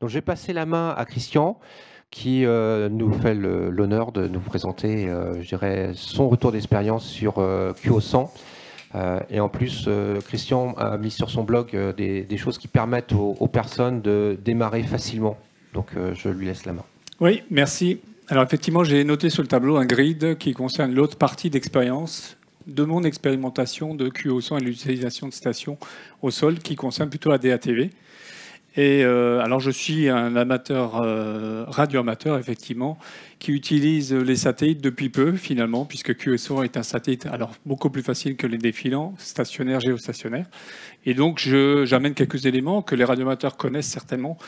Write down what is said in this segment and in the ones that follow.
Donc je vais passer la main à Christian qui euh, nous fait l'honneur de nous présenter, euh, je dirais, son retour d'expérience sur euh, QO100. et en plus, Christian a mis sur son blog des, choses qui permettent aux, personnes de démarrer facilement. Donc je lui laisse la main. Oui, merci. Alors effectivement, j'ai noté sur le tableau un grid qui concerne l'autre partie d'expérience de mon expérimentation de QO100 et l'utilisation de stations au sol qui concerne plutôt la DATV. Euh, alors je suis un amateur, euh, radio-amateur effectivement, qui utilise les satellites depuis peu finalement, puisque QSO est un satellite alors beaucoup plus facile que les défilants, stationnaires, géostationnaires. Et donc j'amène quelques éléments que les radioamateurs connaissent certainement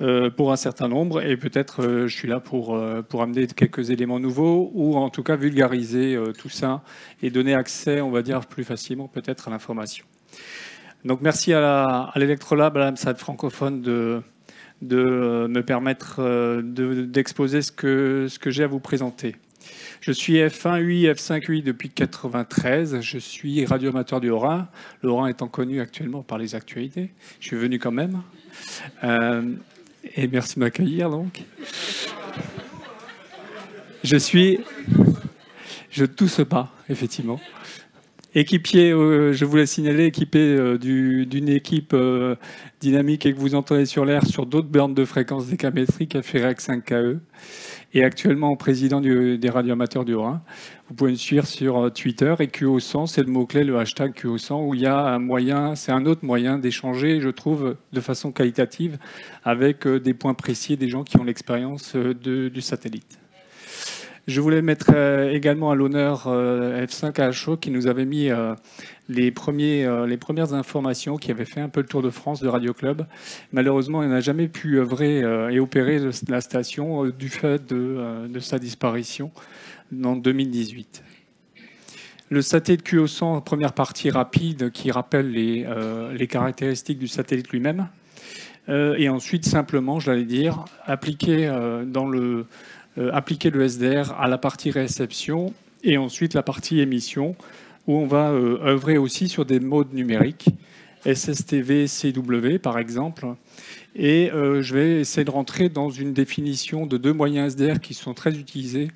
euh, pour un certain nombre, et peut-être je suis là pour, pour amener quelques éléments nouveaux, ou en tout cas vulgariser tout ça et donner accès, on va dire, plus facilement peut-être à l'information. Donc merci à l'Electrolab, à, l'AMSAD francophone de, de me permettre euh, d'exposer ce que, j'ai à vous présenter. Je suis F1UI, F5UI depuis 1993. Je suis radioamateur du Haut-Rhin. Le Haut-Rhin étant connu actuellement par les actualités. Je suis venu quand même. Euh, et merci de m'accueillir donc. Je suis... Je tousse pas, effectivement. Équipier, euh, je voulais signaler, équipé euh, d'une équipe euh, dynamique et que vous entendez sur l'air sur d'autres bornes de fréquence décamétriques à FEREC 5KE et actuellement président des radioamateurs du Rhin. Vous pouvez me suivre sur Twitter et QO100, c'est le mot-clé, le hashtag QO100, où il y a un moyen, c'est un autre moyen d'échanger, je trouve, de façon qualitative avec des points précis des gens qui ont l'expérience du satellite. Je voulais mettre euh, également à l'honneur euh, F5HO qui nous avait mis euh, les, premiers, les premières informations, qui avait fait un peu le tour de France de Radio Club. Malheureusement, il n'a jamais pu œuvrer et opérer la station du fait de, sa disparition en 2018. Le satellite QO100, première partie rapide qui rappelle les, les caractéristiques du satellite lui-même. et ensuite, simplement, je dire, appliqué dans le, appliquer le SDR à la partie réception et ensuite la partie émission, où on va euh, œuvrer aussi sur des modes numériques, SSTV, CW par exemple. Et euh, je vais essayer de rentrer dans une définition de deux moyens SDR qui sont très utilisés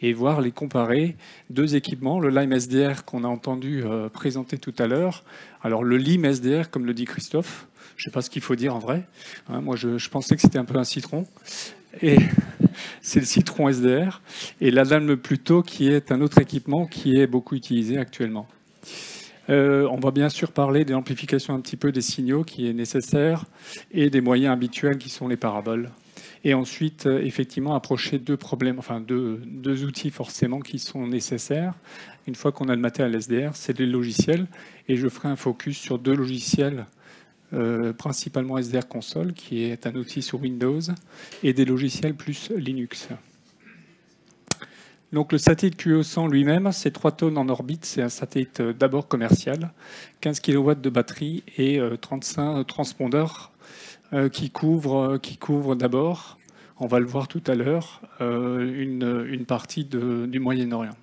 et voir les comparer. Deux équipements, le Lime SDR qu'on a entendu présenter tout à l'heure. Alors le Lime SDR, comme le dit Christophe, je ne sais pas ce qu'il faut dire en vrai. Hein, moi, je, pensais que c'était un peu un citron. C'est le Citron SDR, et la Dalme Pluto, qui est un autre équipement qui est beaucoup utilisé actuellement. Euh, on va bien sûr parler de l'amplification un petit peu des signaux qui est nécessaire et des moyens habituels qui sont les paraboles. Et ensuite, euh, effectivement, approcher deux problèmes, enfin deux, deux, outils forcément qui sont nécessaires. Une fois qu'on a le matériel SDR, c'est les logiciels. Et je ferai un focus sur deux logiciels euh, principalement SDR Console, qui est un outil sur Windows, et des logiciels plus Linux. Donc le satellite QE100 lui-même, c'est 3 tonnes en orbite, c'est un satellite euh, d'abord commercial, 15 kW de batterie et 35 euh, transpondeurs qui couvrent, d'abord, on va le voir tout à l'heure, une, partie du Moyen-Orient.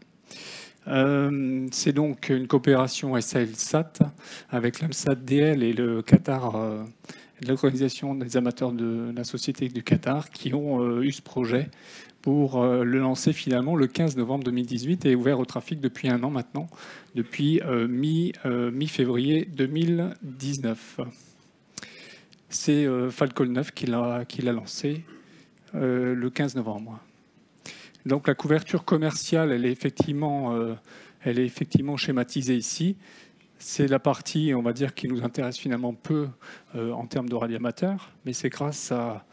Euh, c'est donc une coopération SAL-SAT avec l'AMSAT DL et le Qatar, euh, l'organisation des amateurs de la Société du Qatar, qui ont euh, eu ce projet pour le lancer finalement le 15 novembre 2018 et ouvert au trafic depuis un an maintenant, depuis mi-février 2019. C'est Falcon 9 qui l'a lancé le 15 novembre. Donc la couverture commerciale, elle est effectivement, euh, elle est effectivement schématisée ici. C'est la partie, on va dire, qui nous intéresse finalement peu euh, en termes de radioamateur, mais c'est grâce à,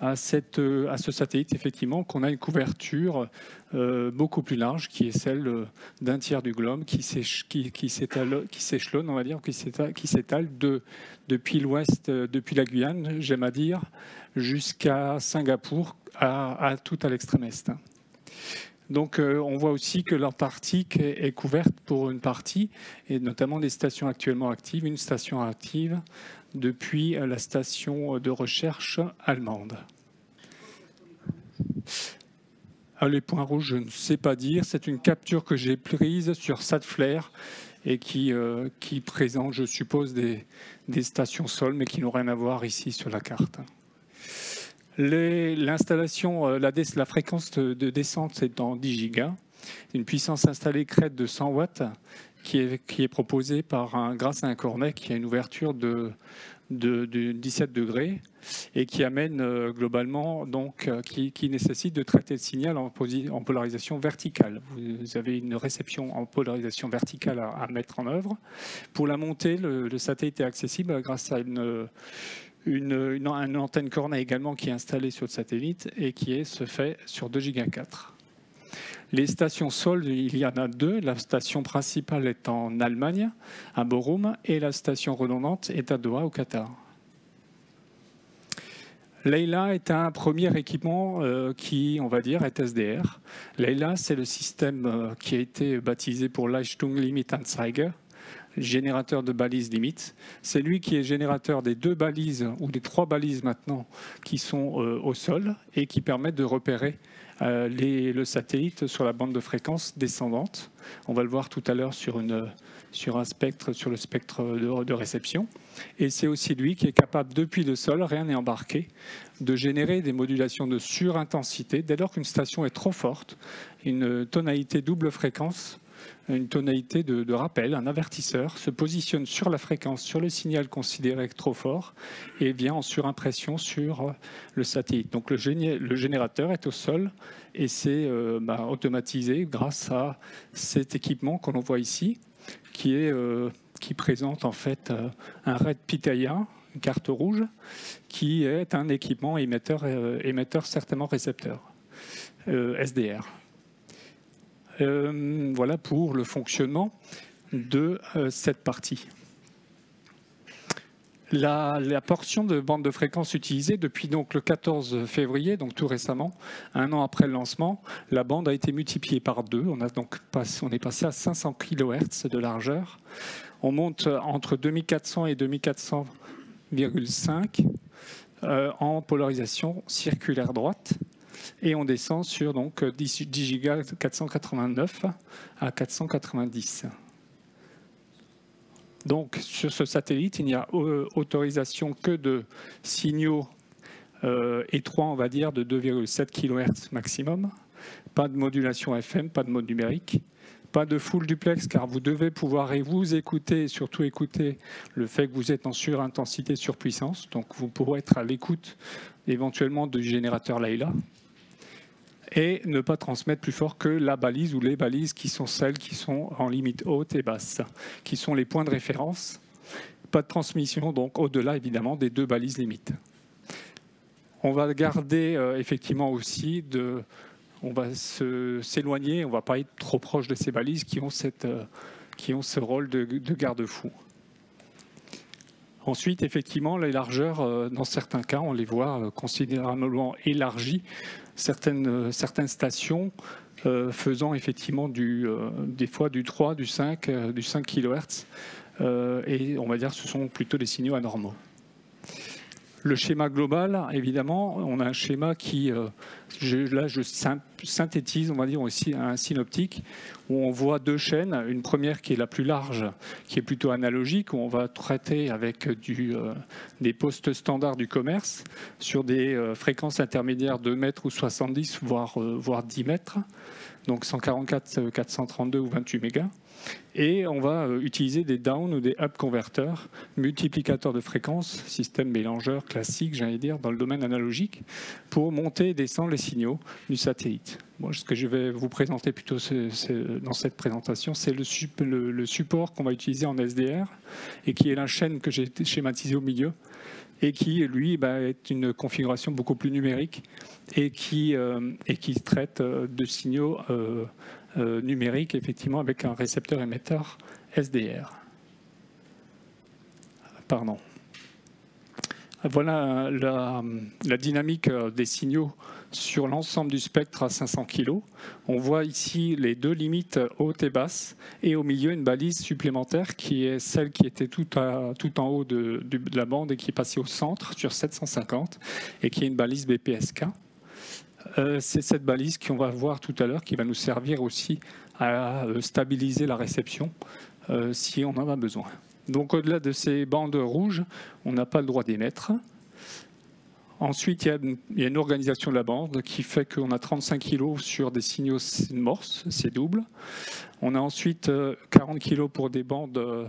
à, cette, euh, à, ce satellite, effectivement, qu'on a une couverture beaucoup plus large, qui est celle d'un tiers du globe, qui s'échelonne, on va dire, qui s'étale de, depuis l'ouest, depuis la Guyane, j'aime à dire, jusqu'à Singapour, tout à l'extrême est. Donc euh, on voit aussi que l'Antarctique est, couverte pour une partie, et notamment des stations actuellement actives, une station active depuis la station de recherche allemande. Ah, les points rouges, je ne sais pas dire. C'est une capture que j'ai prise sur SatFlare et qui, euh, qui présente, je suppose, des, des stations sol, mais qui n'ont rien à voir ici sur la carte. L'installation, la, la, fréquence de, descente est en 10 gigas. Une puissance installée crête de 100 watts qui est, qui est proposée par grâce à un cornet qui a une ouverture de, de, 17 degrés et qui amène euh, globalement, donc, euh, qui, nécessite de traiter le signal en, polarisation verticale. Vous avez une réception en polarisation verticale à, mettre en œuvre. Pour la montée, le, satellite est accessible grâce à une, une, antenne Cornet également qui est installée sur le satellite et qui est, se fait sur 2 Go 4. Les stations sol, il y en a deux. La station principale est en Allemagne, à Borum, et la station redondante est à Doha, au Qatar. Leila est un premier équipement euh, qui, on va dire, est SDR. Leila, c'est le système euh, qui a été baptisé pour Leistung Limit Anzeige, générateur de balises limites. C'est lui qui est générateur des deux balises, ou des trois balises maintenant, qui sont euh, au sol et qui permettent de repérer euh, le satellite sur la bande de fréquence descendante. On va le voir tout à l'heure sur un spectre, sur le spectre de, réception. Et c'est aussi lui qui est capable, depuis le sol, rien n'est embarqué, de générer des modulations de surintensité dès lors qu'une station est trop forte, une tonalité double fréquence une tonalité de, rappel, un avertisseur, se positionne sur la fréquence, sur le signal considéré trop fort et vient en surimpression sur le satellite. Donc le, générateur est au sol et c'est euh, bah, automatisé grâce à cet équipement qu'on voit ici, qui, euh, présente en fait euh, un RED Pitaya, une carte rouge, qui est un équipement émetteur, émetteur certainement récepteur, SDR. Euh, voilà pour le fonctionnement de euh, cette partie. La, portion de bande de fréquence utilisée depuis le 14 février, donc tout récemment, un an après le lancement, la bande a été multipliée par deux. On, a donc on est passé à 500 kHz de largeur. On monte entre 2400 et 2400,5 euh, en polarisation circulaire droite et on descend sur donc 10, 10 gigas 489 à 490. Donc sur ce satellite, il n'y a euh, autorisation que de signaux euh, étroits, on va dire, de 2,7 kHz maximum. Pas de modulation FM, pas de mode numérique. Pas de full duplex car vous devez pouvoir et vous écouter, surtout écouter le fait que vous êtes en surintensité, surpuissance. Donc vous pourrez être à l'écoute éventuellement du générateur Layla et ne pas transmettre plus fort que la balise ou les balises qui sont celles qui sont en limite haute et basse, qui sont les points de référence. Pas de transmission donc au-delà évidemment des deux balises limites. On va garder euh, effectivement aussi de, on va s'éloigner, on ne va pas être trop proche de ces balises qui ont, cette, euh, qui ont ce rôle de, de garde-fou. Ensuite, effectivement, les largeurs, euh, dans certains cas, on les voit considérablement élargies certaines, euh, certaines stations euh, faisant effectivement euh, des fois du 3, du 5, du 5 kHz. et on va dire que ce sont plutôt des signaux anormaux. Le schéma global, évidemment, on a un schéma qui, euh, là je synthétise, on va dire aussi un synoptique, où on voit deux chaînes, une première qui est la plus large, qui est plutôt analogique, où on va traiter avec euh, des postes standards du commerce sur des euh, fréquences intermédiaires de mètres ou 70, voire, voire 10 mètres, donc 144, 432 ou 28 mégas. Et on va euh, utiliser des down ou des up converteurs, multiplicateurs de fréquences, système mélangeur classique, j'allais dire, dans le domaine analogique, pour monter et descendre les signaux du satellite. Ce que je vais vous présenter plutôt dans cette présentation, c'est le, support qu'on va utiliser en SDR et qui est la chaîne que j'ai schématisée au milieu et qui, lui, bah, est une configuration beaucoup plus numérique et qui, euh, traite euh, de signaux euh, numérique, effectivement, avec un récepteur émetteur SDR. Pardon. Voilà la, dynamique des signaux sur l'ensemble du spectre à 500 kg. On voit ici les deux limites haute et basse, et au milieu une balise supplémentaire qui est celle qui était tout, en haut de, de, la bande et qui est passée au centre sur 750, et qui est une balise BPSK. Euh, c'est cette balise qu'on va voir tout à l'heure qui va nous servir aussi à euh, stabiliser la réception euh, si on en a besoin. Donc au-delà de ces bandes rouges, on n'a pas le droit d'émettre. Ensuite, il y, a une, organisation de la bande qui fait qu'on a 35 kg sur des signaux morse, c'est double. On a ensuite 40 euh, kg pour des bandes euh,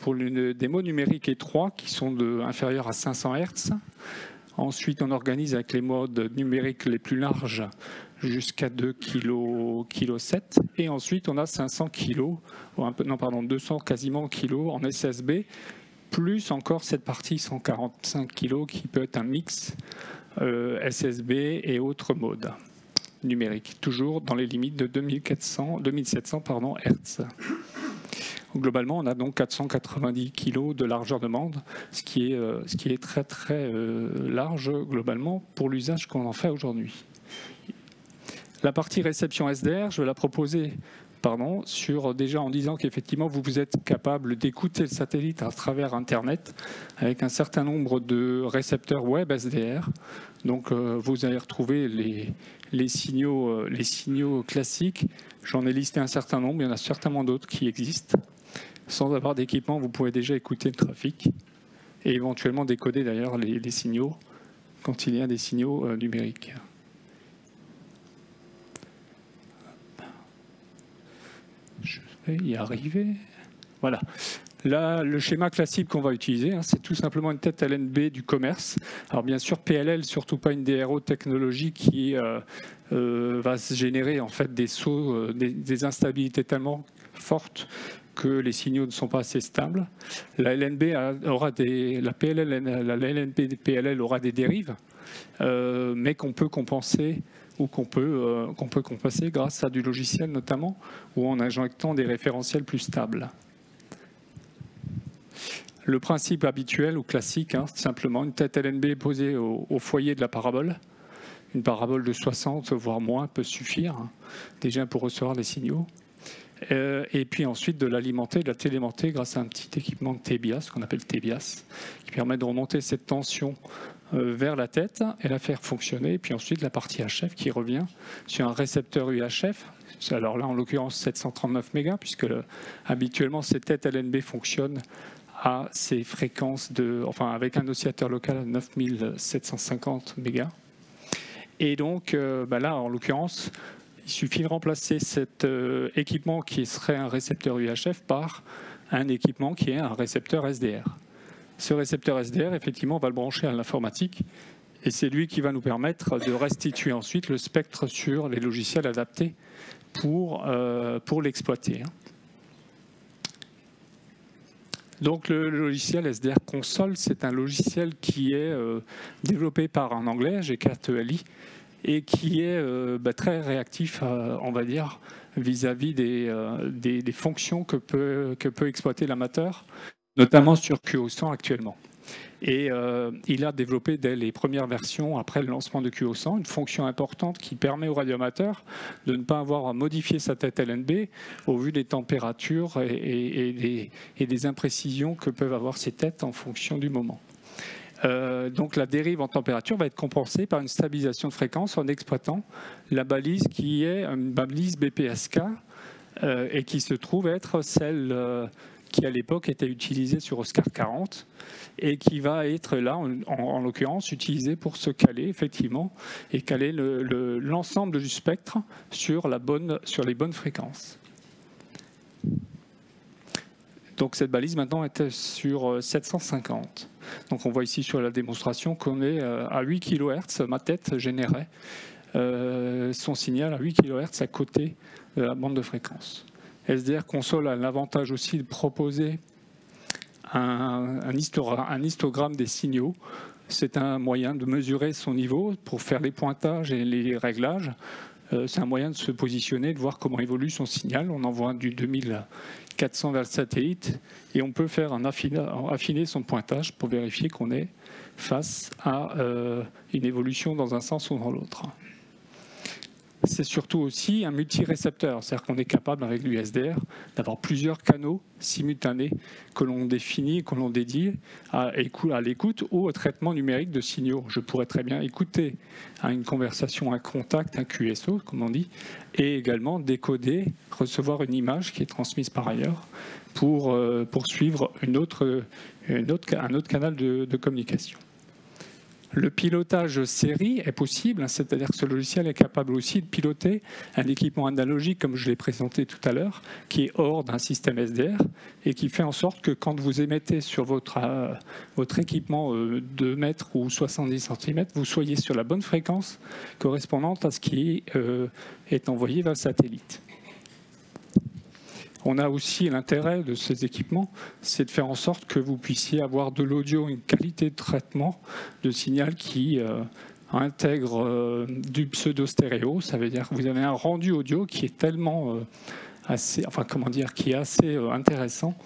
pour des numériques étroits qui sont inférieurs à 500 Hz. Ensuite, on organise avec les modes numériques les plus larges jusqu'à 2 kg, kg 7. Et ensuite, on a 500 kg, non, pardon, 200 quasiment kg en SSB, plus encore cette partie 145 kg qui peut être un mix euh, SSB et autres modes numériques, toujours dans les limites de 2400, 2700 pardon, Hz. Globalement, on a donc 490 kg de largeur de bande, ce qui est, euh, très très euh, large globalement pour l'usage qu'on en fait aujourd'hui. La partie réception SDR, je vais la proposer sur déjà en disant qu'effectivement vous, vous êtes capable d'écouter le satellite à travers Internet avec un certain nombre de récepteurs web SDR. Donc euh, vous allez retrouver les, signaux, les signaux classiques. J'en ai listé un certain nombre, il y en a certainement d'autres qui existent sans avoir d'équipement, vous pouvez déjà écouter le trafic et éventuellement décoder d'ailleurs les, signaux quand il y a des signaux euh, numériques. Je vais y arriver. Voilà. Là, le schéma classique qu'on va utiliser, hein, c'est tout simplement une tête LNB du commerce. Alors bien sûr, PLL, surtout pas une DRO technologie qui euh, euh, va se générer en fait des sauts, des, instabilités tellement fortes que les signaux ne sont pas assez stables. La LNB aura des, dérives, euh, mais qu'on peut compenser ou qu'on peut, euh, qu'on peut compenser grâce à du logiciel notamment, ou en injectant des référentiels plus stables. Le principe habituel ou classique, hein, simplement une tête LNB posée au, foyer de la parabole. Une parabole de 60 voire moins peut suffire, hein, déjà pour recevoir les signaux. Euh, et puis ensuite de l'alimenter, de la télémenter grâce à un petit équipement de TBIAS, qu'on appelle TBIAS, qui permet de remonter cette tension vers la tête et la faire fonctionner. Et puis ensuite la partie HF qui revient sur un récepteur UHF. Alors là, en l'occurrence, 739 mégas, puisque habituellement ces têtes LNB fonctionnent à ces fréquences de, enfin avec un oscillateur local à 9750 mégas. Et donc, euh, bah là, en l'occurrence, il suffit de remplacer cet euh, équipement qui serait un récepteur UHF par un équipement qui est un récepteur SDR. Ce récepteur SDR, effectivement, va le brancher à l'informatique et c'est lui qui va nous permettre de restituer ensuite le spectre sur les logiciels adaptés pour, euh, l'exploiter. Hein. Donc le logiciel SDR Console, c'est un logiciel qui est euh, développé par un anglais, G4ELI, et qui est euh, bah, très réactif, on va dire, vis-à-vis des, fonctions que peut exploiter l'amateur, notamment sur QO100 actuellement. Et il a développé dès les premières versions, après le lancement de QO100, une fonction importante qui permet au radioamateur de ne pas avoir à modifier sa tête LNB au vu des températures et, des, imprécisions que peuvent avoir ces têtes en fonction du moment. Euh, donc la dérive en température va être compensée par une stabilisation de fréquence en exploitant la balise qui est une balise BPSK euh, et qui se trouve être celle euh, qui à l'époque était utilisée sur Oscar 40 et qui va être là, en, l'occurrence, utilisée pour se caler effectivement et caler l'ensemble du spectre sur, la bonne, sur les bonnes fréquences. Donc cette balise maintenant est sur 750. Donc on voit ici sur la démonstration qu'on est euh, à 8 kHz, ma tête générait euh, son signal à 8 kHz à côté de la bande de fréquence. SDR Console a l'avantage aussi de proposer un, histogramme des signaux. C'est un moyen de mesurer son niveau pour faire les pointages et les réglages. Euh, c'est un moyen de se positionner, de voir comment évolue son signal. On envoie du 2000 400 vers le satellite et on peut faire affiner, son pointage pour vérifier qu'on est face à euh, une évolution dans un sens ou dans l'autre c'est surtout aussi un multirécepteur, c'est-à-dire qu'on est capable avec l'USDR d'avoir plusieurs canaux simultanés que l'on définit, que l'on dédie à, l'écoute ou au traitement numérique de signaux. Je pourrais très bien écouter une conversation, un contact, un QSO, comme on dit, et également décoder, recevoir une image qui est transmise par ailleurs pour poursuivre euh, autre, un autre canal de communication. Le pilotage série est possible, hein, c'est-à-dire que ce logiciel est capable aussi de piloter un équipement analogique, comme je l'ai présenté tout à l'heure, qui est hors d'un système SDR et qui fait en sorte que quand vous émettez sur votre, euh, votre équipement euh, de 2 mètres ou 70 cm, vous soyez sur la bonne fréquence correspondante à ce qui euh, est envoyé vers le satellite. On a aussi l'intérêt de ces équipements, c'est de faire en sorte que vous puissiez avoir de l'audio, une qualité de traitement de signal qui euh, intègre euh, du pseudo-stéréo. Ça veut dire que vous avez un rendu audio qui est tellement euh, assez, enfin comment dire, qui est assez intéressant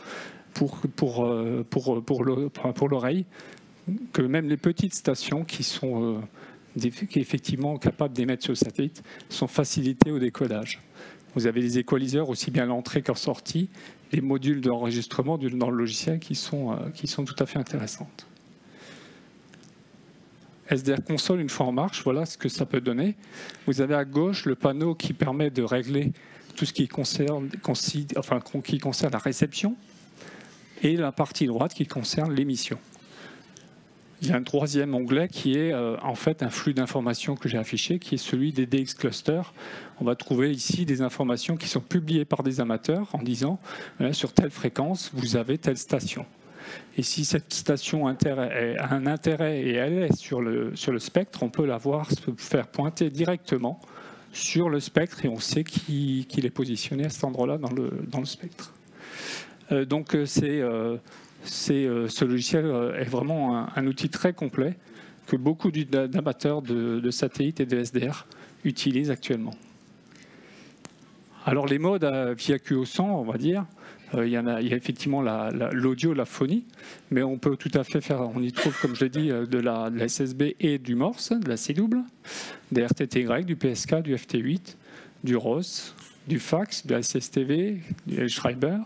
pour, l'oreille que même les petites stations qui sont effectivement capables d'émettre le satellite sont facilitées au décodage. Vous avez des équaliseurs aussi bien à l'entrée qu'en sortie, les modules d'enregistrement dans le logiciel qui sont, euh, qui sont tout à fait intéressantes. SDR console, une fois en marche, voilà ce que ça peut donner. Vous avez à gauche le panneau qui permet de régler tout ce qui concerne, enfin, qui concerne la réception et la partie droite qui concerne l'émission. Il y a un troisième onglet qui est euh, en fait un flux d'informations que j'ai affiché, qui est celui des DX Clusters. On va trouver ici des informations qui sont publiées par des amateurs en disant sur telle fréquence, vous avez telle station. Et si cette station a un intérêt et elle est sur le, sur le spectre, on peut la voir se faire pointer directement sur le spectre et on sait qu'il est positionné à cet endroit-là dans le, dans le spectre. Euh, donc euh, c'est euh, ce logiciel est vraiment un, outil très complet que beaucoup d'amateurs de, satellites et de SDR utilisent actuellement. Alors les modes via QO100, on va dire, euh, il, y a, effectivement l'audio, la, phonie, mais on peut tout à fait faire, on y trouve, comme je l'ai dit, de la, SSB et du Morse, de la C-double, des RTTY, du PSK, du FT8, du ROS, du fax, de la SSTV, du Schreiber,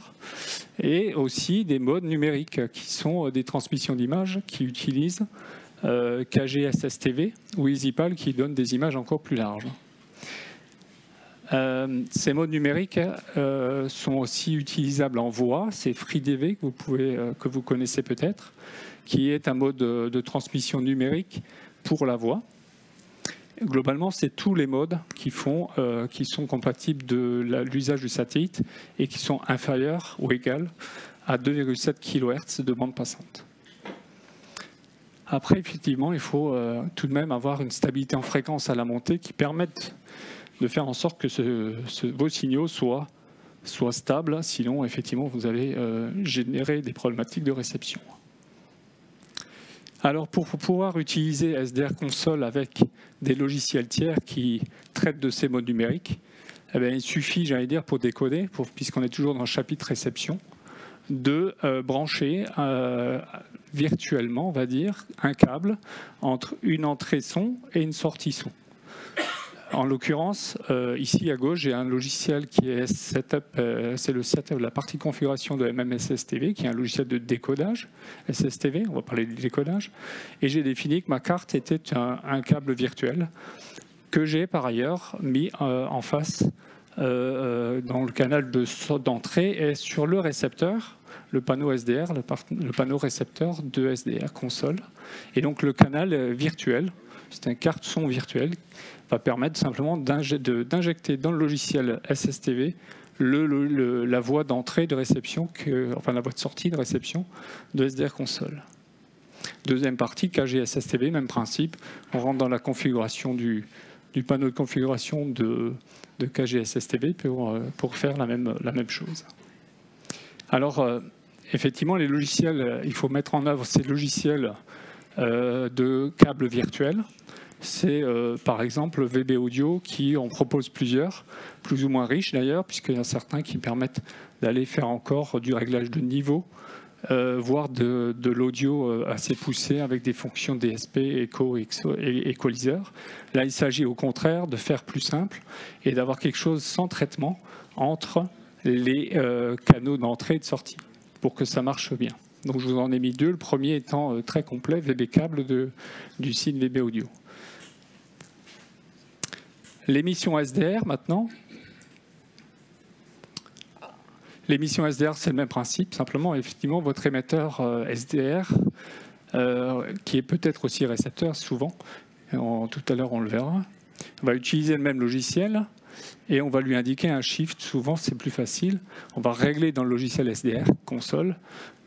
et aussi des modes numériques qui sont euh, des transmissions d'images qui utilisent euh, KG-SSTV ou EasyPal qui donnent des images encore plus larges. Euh, ces modes numériques sont aussi utilisables en voix. C'est FreeDV que vous, vous connaissez peut-être, qui est un mode de transmission numérique pour la voix. Globalement, c'est tous les modes qui, euh, qui sont compatibles de l'usage du satellite et qui sont inférieurs ou égales à 2,7 kHz de bande passante. Après, effectivement, il faut euh, tout de même avoir une stabilité en fréquence à la montée qui permette de faire en sorte que vos signaux soient, soient, stables, sinon, effectivement, vous allez euh, générer des problématiques de réception. Alors pour pouvoir utiliser SDR Console avec des logiciels tiers qui traitent de ces modes numériques, eh il suffit, j'allais dire, pour décoder, puisqu'on est toujours dans le chapitre réception, de euh, brancher euh, virtuellement, on va dire, un câble entre une entrée son et une sortie son. En l'occurrence, euh, ici à gauche, j'ai un logiciel qui est setup, euh, c'est le setup, la partie configuration de MMSSTV, qui est un logiciel de décodage, SSTV, on va parler du décodage, et j'ai défini que ma carte était un, câble virtuel que j'ai par ailleurs mis euh, en face dans le canal d'entrée et sur le récepteur, le panneau SDR, le panneau récepteur de SDR console, et donc le canal virtuel, c'est un carte son virtuel va permettre simplement d'injecter dans le logiciel SSTV la voie d'entrée de réception, enfin la voie de sortie de réception de SDR console. Deuxième partie, KG SSTV, même principe. On rentre dans la configuration du, panneau de configuration de, de KG SSTV pour, faire la même, chose. Alors, euh, effectivement, les logiciels, il faut mettre en œuvre ces logiciels euh, de câbles virtuels c'est euh, par exemple VB Audio qui en propose plusieurs, plus ou moins riches d'ailleurs, puisqu'il y en a certains qui permettent d'aller faire encore du réglage de niveau, euh, voire de, l'audio euh, assez poussé avec des fonctions DSP, écho et. Là, il s'agit au contraire de faire plus simple et d'avoir quelque chose sans traitement entre les canaux d'entrée et de sortie pour que ça marche bien. Donc je vous en ai mis deux, le premier étant très complet, VB câble du site VB Audio. L'émission SDR maintenant. L'émission SDR, c'est le même principe. Simplement, effectivement, votre émetteur euh, SDR qui est peut-être aussi récepteur souvent. tout à l'heure, on le verra. Va utiliser le même logiciel et on va lui indiquer un shift. Souvent, c'est plus facile. On va régler dans le logiciel SDR console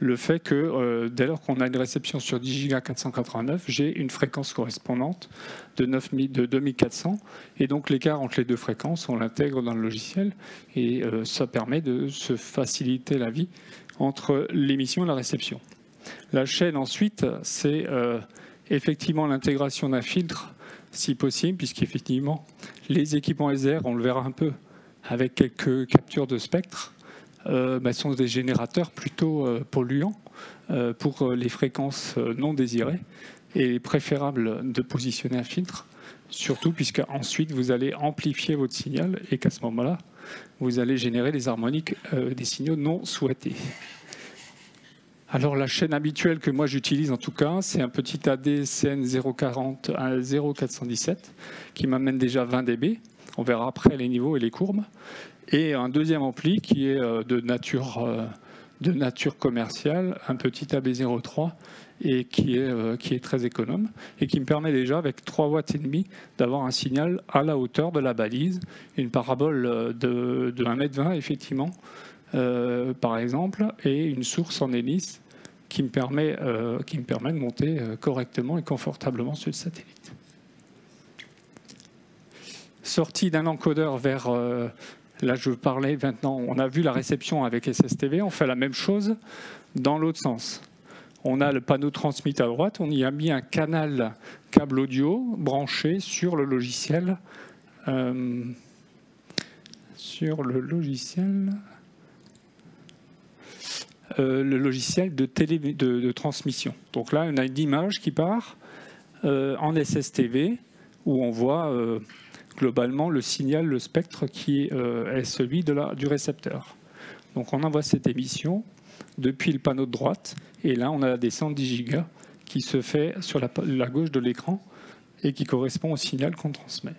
le fait que euh, dès lors qu'on a une réception sur 10 Go 489, j'ai une fréquence correspondante de, 9000, de 2400 et donc l'écart entre les deux fréquences, on l'intègre dans le logiciel et euh, ça permet de se faciliter la vie entre l'émission et la réception. La chaîne ensuite, c'est euh, effectivement l'intégration d'un filtre si possible, puisqu'effectivement, les équipements SDR, on le verra un peu avec quelques captures de spectre, euh, bah, sont des générateurs plutôt euh, polluants euh, pour les fréquences non désirées et préférable de positionner un filtre, surtout puisque ensuite vous allez amplifier votre signal et qu'à ce moment-là, vous allez générer des harmoniques des signaux non souhaités. Alors la chaîne habituelle que moi j'utilise en tout cas, c'est un petit ADCN 040 à 0417 qui m'amène déjà 20 dB. On verra après les niveaux et les courbes. Et un deuxième ampli qui est euh, de nature, euh, de nature commerciale, un petit AB03 et qui est, euh, qui est très économe et qui me permet déjà avec 3 watts et demi d'avoir un signal à la hauteur de la balise, une parabole de, de 1m20 effectivement, par exemple, et une source en hélice qui me permet, euh, qui me permet de monter euh, correctement et confortablement sur le satellite. Sortie d'un encodeur vers... Euh, là, je parlais maintenant, on a vu la réception avec SSTV, on fait la même chose dans l'autre sens. On a le panneau transmit à droite, on y a mis un canal câble audio branché sur le logiciel. sur le logiciel. Euh, le logiciel de, télé, de, transmission. Donc là, on a une image qui part euh, en SSTV où on voit euh, globalement le signal, le spectre qui est celui du récepteur. Donc on envoie cette émission depuis le panneau de droite et là on a la descente 10 gigas qui se fait sur la, la gauche de l'écran et qui correspond au signal qu'on transmet.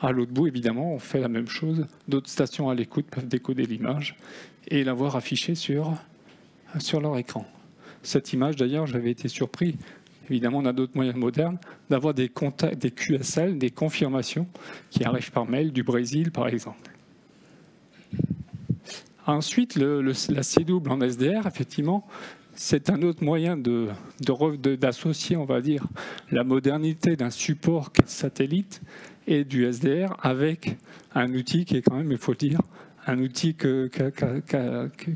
À l'autre bout, évidemment, on fait la même chose. D'autres stations à l'écoute peuvent décoder l'image et la voir affichée sur, sur leur écran. Cette image, d'ailleurs, j'avais été surpris. Évidemment, on a d'autres moyens modernes d'avoir des, contacts, des QSL, des confirmations qui arrivent par mail du Brésil, par exemple. Ensuite, la C-double en SDR, effectivement, c'est un autre moyen d'associer, de, on va dire, la modernité d'un support satellite et du SDR avec un outil qui est quand même, il faut le dire, un outil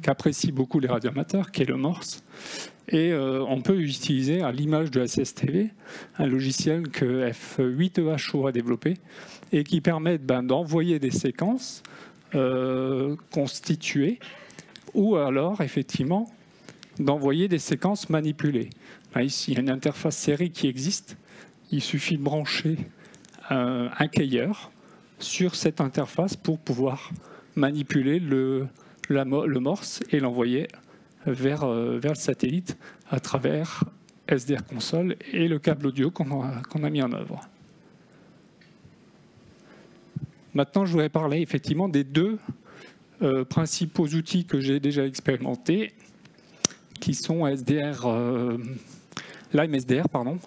qu'apprécient beaucoup les radioamateurs, qui est le Morse. Et euh, on peut utiliser à l'image de SSTV un logiciel que F8EHO a développé et qui permet ben, d'envoyer des séquences euh, constituées ou alors effectivement d'envoyer des séquences manipulées. ici, il y a une interface série qui existe. Il suffit de brancher un, un cueilleur sur cette interface pour pouvoir manipuler le, morse et l'envoyer vers, euh, le satellite à travers SDR console et le câble audio qu'on a, mis en œuvre. Maintenant, je voudrais parler effectivement des deux euh, principaux outils que j'ai déjà expérimentés, qui sont SDR, euh, Lime SDR, pardon.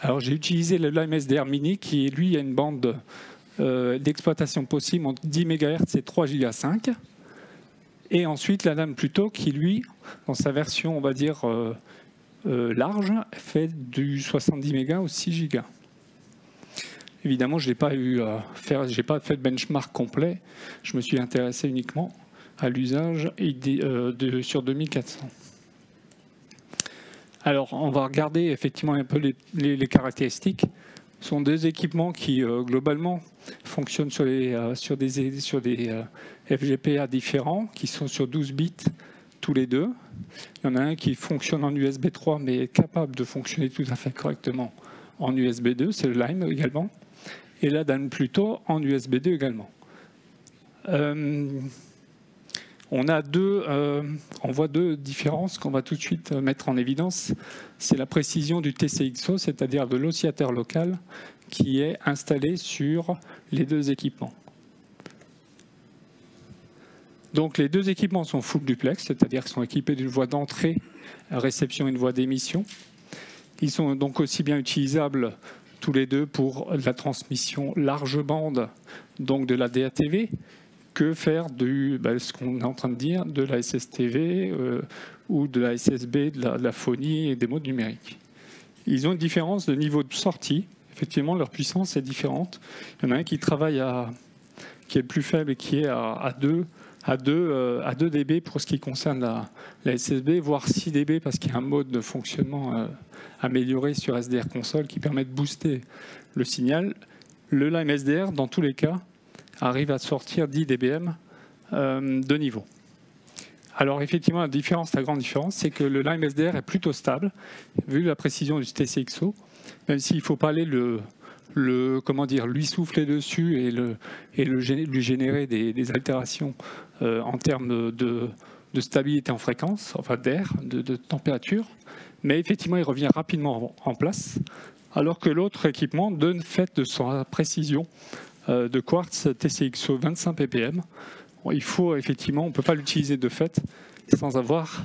Alors, j'ai utilisé le Lime SDR Mini, qui lui a une bande d'exploitation possible entre 10 MHz et 3 Go 5. Et ensuite la lame Pluto qui, lui, dans sa version, on va dire, euh, euh, large, fait du 70 MHz ou 6 Go. Évidemment, je n'ai pas eu pas fait de benchmark complet. Je me suis intéressé uniquement à l'usage sur 2400. Alors, on va regarder effectivement un peu les caractéristiques sont des équipements qui, euh, globalement, fonctionnent sur, euh, des, sur euh, FGPA différents, qui sont sur 12 bits tous les deux. Il y en a un qui fonctionne en USB 3, mais est capable de fonctionner tout à fait correctement en USB 2, c'est le Lime également. Et là, Dan plutôt en USB 2 également. Euh, on voit deux différences qu'on va tout de suite mettre en évidence. C'est la précision du TCXO, c'est-à-dire de l'oscillateur local qui est installé sur les deux équipements. Donc les deux équipements sont full duplex, c'est-à-dire qu'ils sont équipés d'une voie d'entrée, réception et une voie d'émission. Ils sont donc aussi bien utilisables tous les deux pour la transmission large bande, donc de la DATV, que faire de ben, ce qu'on est en train de dire, de la SSTV euh, ou de la SSB, de la, phonie et des modes numériques. Ils ont une différence de niveau de sortie. Effectivement, leur puissance est différente. Il y en a un qui travaille à, qui est le plus faible et qui est à, 2 à 2, euh, à 2 dB pour ce qui concerne la, la SSB, voire 6 dB parce qu'il y a un mode de fonctionnement euh, amélioré sur SDR console qui permet de booster le signal. Le Lime SDR, dans tous les cas, arrive à sortir 10 dBm euh, de niveau. Alors effectivement, la différence, la grande différence, c'est que le Lime SDR est plutôt stable, vu la précision du TCXO, même s'il ne faut pas aller le, le, comment dire, lui souffler dessus et, le, et lui générer des, altérations euh, en termes de, stabilité en fréquence, enfin d'air, de, température. Mais effectivement, il revient rapidement en, place, alors que l'autre équipement, de fait de sa précision, de quartz TCXO 25 ppm. il faut effectivement, on ne peut pas l'utiliser de fait sans avoir,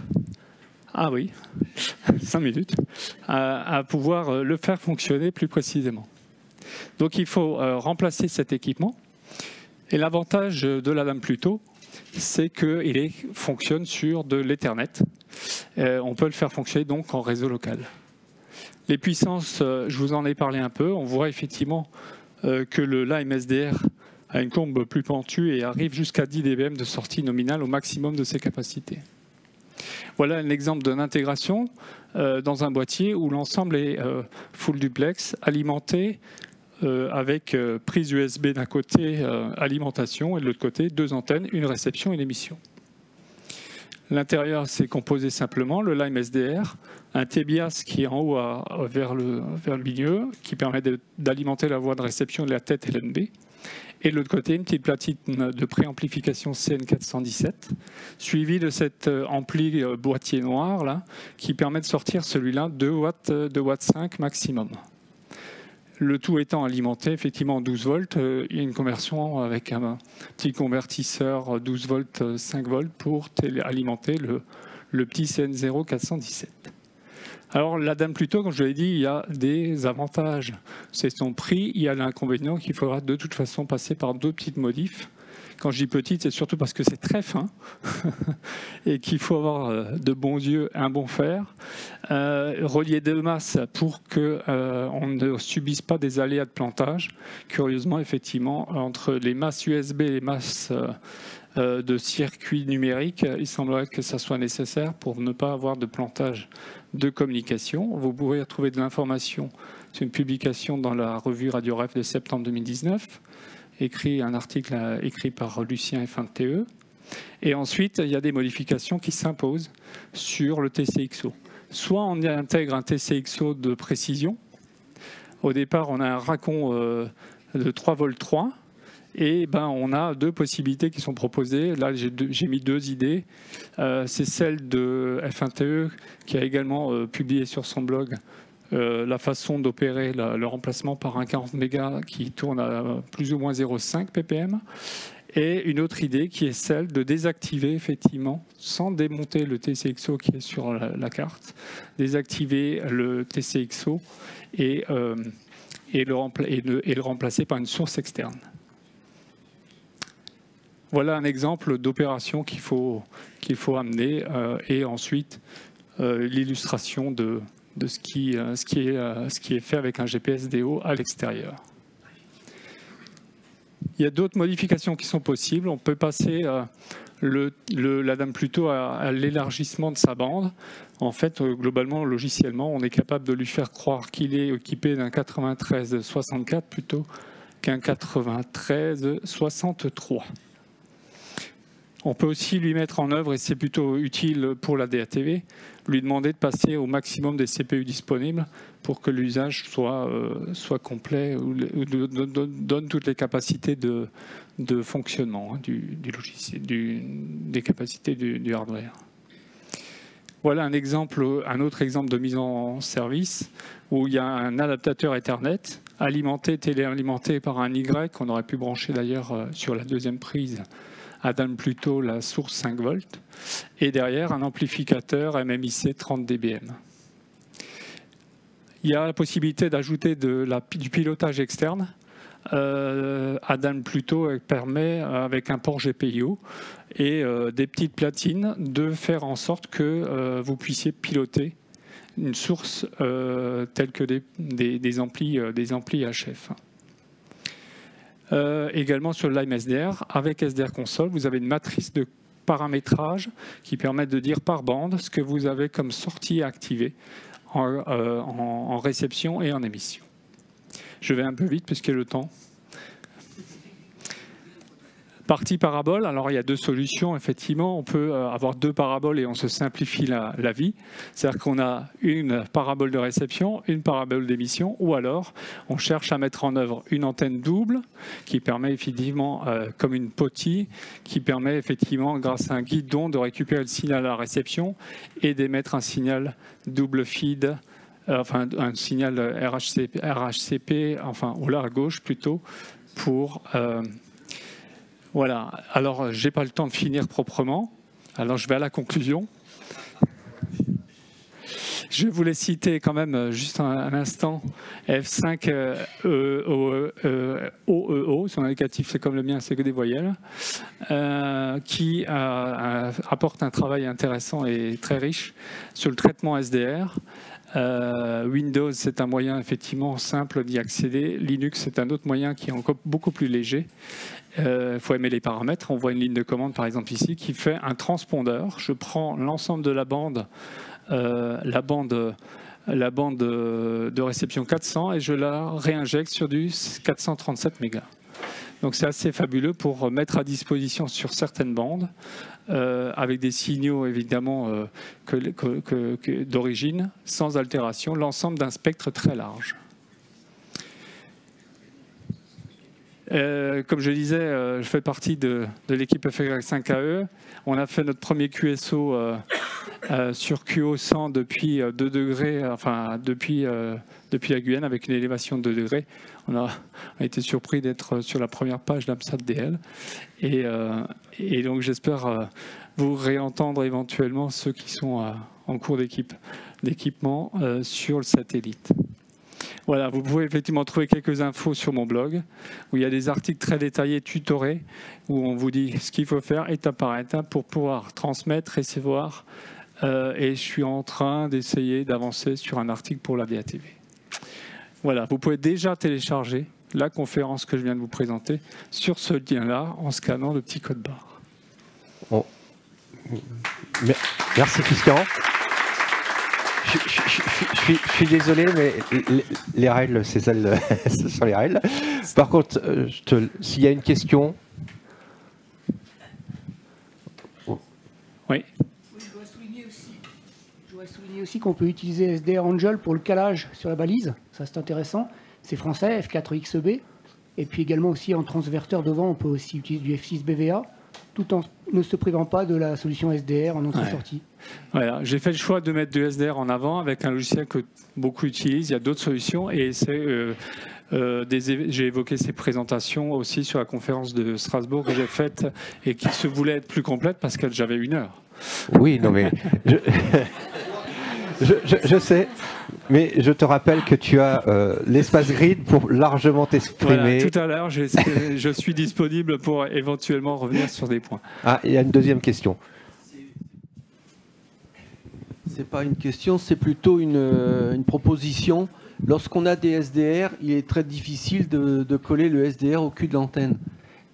ah oui, 5 minutes, à, pouvoir euh, le faire fonctionner plus précisément. Donc il faut euh, remplacer cet équipement. Et l'avantage de la lame Pluto, c'est qu'il fonctionne sur de l'Ethernet. on peut le faire fonctionner donc en réseau local. Les puissances, je vous en ai parlé un peu. On voit effectivement euh, que le Lime SDR a une courbe plus pentue et arrive jusqu'à 10 dBm de sortie nominale au maximum de ses capacités. Voilà un exemple d'une intégration euh, dans un boîtier où l'ensemble est euh, full duplex, alimenté avec prise USB d'un côté, alimentation, et de l'autre côté, deux antennes, une réception et une émission. L'intérieur, c'est composé simplement, le Lime SDR, un TBIAS qui est en haut vers, le, milieu, qui permet d'alimenter la voie de réception de la tête LNB. Et de l'autre côté, une petite platine de préamplification CN417, suivie de cet euh, ampli euh, boîtier noir là, qui permet de sortir celui-là 2 watts, 2 watts 5 maximum. Le tout étant alimenté effectivement en 12 volts, euh, il y a une conversion avec un petit convertisseur 12 volts, 5 volts pour alimenter le, petit CN0 417. Alors la dame plutôt, comme je l'ai dit, il y a des avantages. C'est son prix, il y a l'inconvénient qu'il faudra de toute façon passer par deux petites modifs. Quand je dis petite, c'est surtout parce que c'est très fin et qu'il faut avoir euh, de bons yeux, un bon fer. Euh, relier deux masses pour qu'on euh, ne subisse pas des aléas de plantage. Curieusement, effectivement, entre les masses USB et les masses euh, de circuits numériques, il semblerait que ça soit nécessaire pour ne pas avoir de plantage de communication. Vous pourrez retrouver de l'information sur une publication dans la revue Radio Ref de septembre 2019, écrit, un article euh, écrit par Lucien F1TE. Et ensuite, il y a des modifications qui s'imposent sur le TCXO. Soit on intègre un TCXO de précision. Au départ, on a un racon euh, de 3 volts 3 et ben, on a deux possibilités qui sont proposées. Là, j'ai mis deux idées. Euh, c'est celle de F1TE qui a également euh, publié sur son blog euh, la façon d'opérer le remplacement par un 40 mégas qui tourne à plus ou moins 0,5 ppm. Et une autre idée qui est celle de désactiver effectivement, sans démonter le TCXO qui est sur la, carte, désactiver le TCXO et, le remplacer par une source externe. Voilà un exemple d'opération qu'il faut, amener euh, et ensuite euh, l'illustration de, de ce, qui, euh, ce, qui est, fait avec un GPS DO à l'extérieur. Il y a d'autres modifications qui sont possibles. On peut passer la dame plutôt à, l'élargissement de sa bande. En fait, globalement, logiciellement, on est capable de lui faire croire qu'il est équipé d'un 93-64 plutôt qu'un 93-63. On peut aussi lui mettre en œuvre, et c'est plutôt utile pour la DATV, lui demander de passer au maximum des CPU disponibles pour que l'usage soit, euh, complet ou, donne toutes les capacités de, fonctionnement hein, du, des capacités du, hardware. Voilà un, un autre exemple de mise en service où il y a un adaptateur Ethernet alimenté, téléalimenté par un Y qu'on aurait pu brancher d'ailleurs euh, sur la deuxième prise Adam Pluto, la source 5 volts, et derrière un amplificateur MMIC 30 dBm. Il y a la possibilité d'ajouter du pilotage externe. Euh, Adam Pluto permet, avec un port GPIO et euh, des petites platines, de faire en sorte que euh, vous puissiez piloter une source telle que des, amplis, des amplis HF. Également sur Lime SDR, avec SDR Console, vous avez une matrice de paramétrage qui permet de dire par bande ce que vous avez comme sortie activée euh, en, réception et en émission. Je vais un peu vite puisque le temps. Partie parabole, alors il y a deux solutions, effectivement. On peut euh, avoir deux paraboles et on se simplifie la, vie. C'est-à-dire qu'on a une parabole de réception, une parabole d'émission, ou alors on cherche à mettre en œuvre une antenne double qui permet effectivement, euh, comme une potille, qui permet effectivement, grâce à un guidon, de récupérer le signal à la réception et d'émettre un signal double feed euh, enfin un signal RHCP, RHCP enfin au à gauche plutôt, pour voilà. Alors, j'ai pas le temps de finir proprement. Alors, je vais à la conclusion. Je voulais citer quand même euh, juste un, instant F5 OEO, OEO, son indicatif c'est comme le mien, c'est que des voyelles, euh, qui apporte un travail intéressant et très riche sur le traitement SDR. Euh, Windows, c'est un moyen effectivement simple d'y accéder. Linux, c'est un autre moyen qui est encore beaucoup plus léger. Il euh, faut aimer les paramètres. On voit une ligne de commande, par exemple ici, qui fait un transpondeur. Je prends l'ensemble de la bande, euh, la bande, la bande de réception 400 et je la réinjecte sur du 437 mégas. Donc c'est assez fabuleux pour mettre à disposition sur certaines bandes, euh, avec des signaux évidemment d'origine, sans altération, l'ensemble d'un spectre très large. Euh, comme je disais, euh, je fais partie de, l'équipe FR5AE. On a fait notre premier QSO euh, sur QO 100 depuis 2 degrés, enfin depuis, depuis la Guyane avec une élévation de 2 degrés. On a, été surpris d'être sur la première page d'AMSAT DL. Et donc j'espère vous réentendre éventuellement ceux qui sont en cours d'équipement sur le satellite. Voilà, vous pouvez effectivement trouver quelques infos sur mon blog, où il y a des articles très détaillés, tutorés, où on vous dit ce qu'il faut faire étape par étape pour pouvoir transmettre, recevoir. Euh, et je suis en train d'essayer d'avancer sur un article pour la DATV. Voilà, vous pouvez déjà télécharger la conférence que je viens de vous présenter sur ce lien-là en scannant le petit code barre. Merci Christian je, suis désolé, mais les règles, c'est celles, ce sont les règles. Par contre, euh, s'il y a une question. Oui. Je dois souligner aussi, qu'on peut utiliser SDR Angel pour le calage sur la balise. Ça, c'est intéressant. C'est français, F4XEB. Et puis également aussi en transverteur devant, on peut aussi utiliser du F6 BVA tout en ne se privant pas de la solution SDR en entrée-sortie. Voilà, j'ai fait le choix de mettre du SDR en avant avec un logiciel que beaucoup utilisent. Il y a d'autres solutions et c'est euh, euh, j'ai évoqué ces présentations aussi sur la conférence de Strasbourg que j'ai faite et qui se voulait être plus complète parce que j'avais une heure. Oui, non mais je, sais, mais je te rappelle que tu as euh, l'espace grid pour largement t'exprimer. tout à l'heure, je suis disponible pour éventuellement revenir sur des points. Ah, il y a une deuxième question. C'est pas une question, c'est plutôt une, euh, proposition. Lorsqu'on a des SDR, il est très difficile de, de coller le SDR au cul de l'antenne.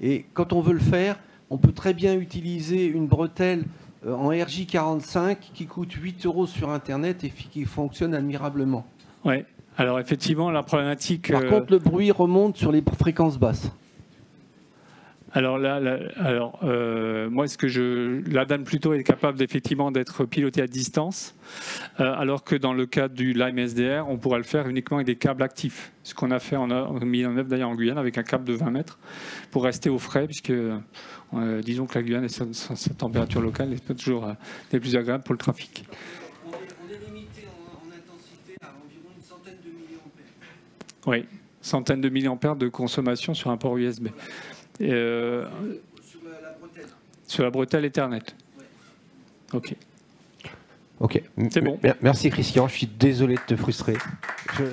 Et quand on veut le faire, on peut très bien utiliser une bretelle en RJ45 qui coûte 8 euros sur Internet et qui fonctionne admirablement. Oui, alors effectivement, la problématique... Par euh, contre, le bruit remonte sur les fréquences basses. Alors là, euh, moi, ce que la dame plutôt est capable effectivement d'être pilotée à distance, alors que dans le cas du Lime SDR, on pourrait le faire uniquement avec des câbles actifs. Ce qu'on a fait, on a mis en œuvre d'ailleurs en Guyane avec un câble de 20 mètres pour rester au frais, puisque euh, disons que la Guyane, et sa, température locale n'est pas toujours euh, des plus agréables pour le trafic. On en, centaine de milliampères. Oui, centaine de milliampères de consommation sur un port USB. Euh, sur la, bretelle. Sur la bretelle Ethernet. Ok. Ok. C'est bon. Merci Christian, je suis désolé de te frustrer. Je-